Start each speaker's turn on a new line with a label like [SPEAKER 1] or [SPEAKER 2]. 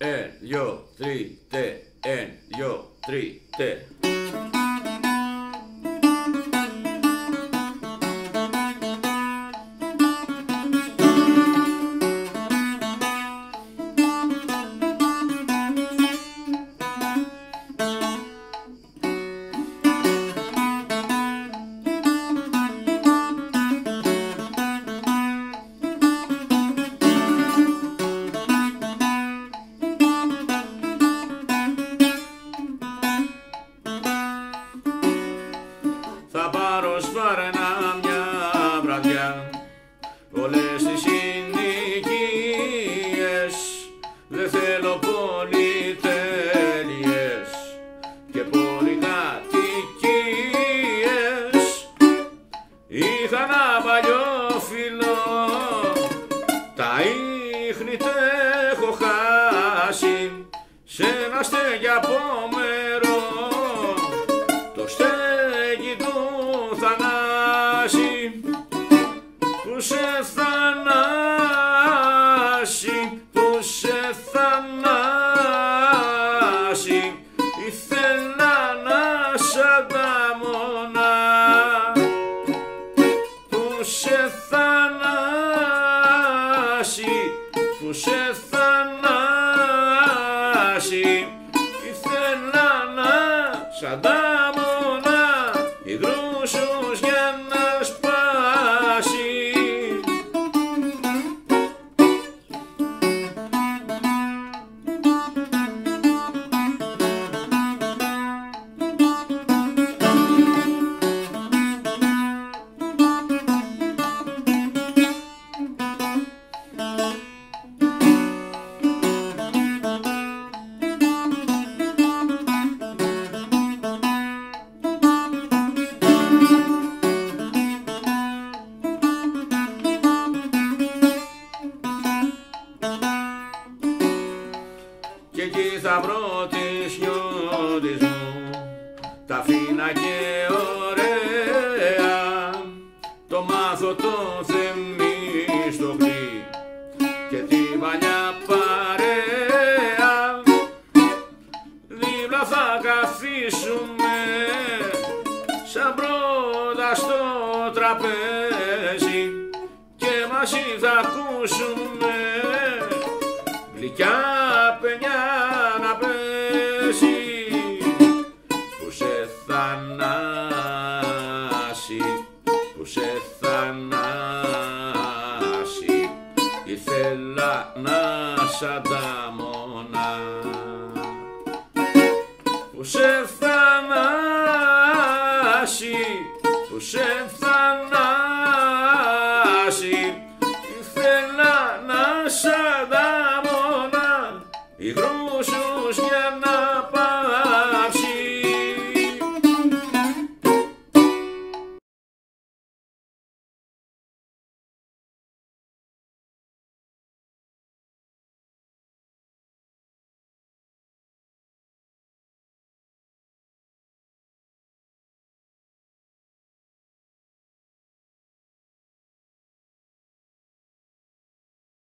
[SPEAKER 1] and yo three, and yo three, Θα πάρω σφάρνα μια βραδιά. Όλες τις συνοικίες Δεν θέλω πολυτέλειες Και πολυκατοικίες. Είχα ένα παλιό φιλό Τα ίχνη τε έχω χάσει. Σε ένα στέγη απόμερο το σε θανάσει ήθελα να σ' ανταμώνα που σε θανάσει, που σε θανάσει. Ήθελα να σ' ανταμώνα υγρούσους για βρω τις νιώτης μου τα φίνα και ωραία το μάθω το θεμίστοκλι και την παλιά παρέα δίπλα θα καθίσουμε σαν πρώτα στο τραπέζι. Και μαζί θα ακούσουμε γλυκιά παινιά να εσύ που σε θανάσει, που σε θανάσει ήθελα να σαν τα που σε θανάσει, που σε θανάσει ήθελα να σαν τα μόνα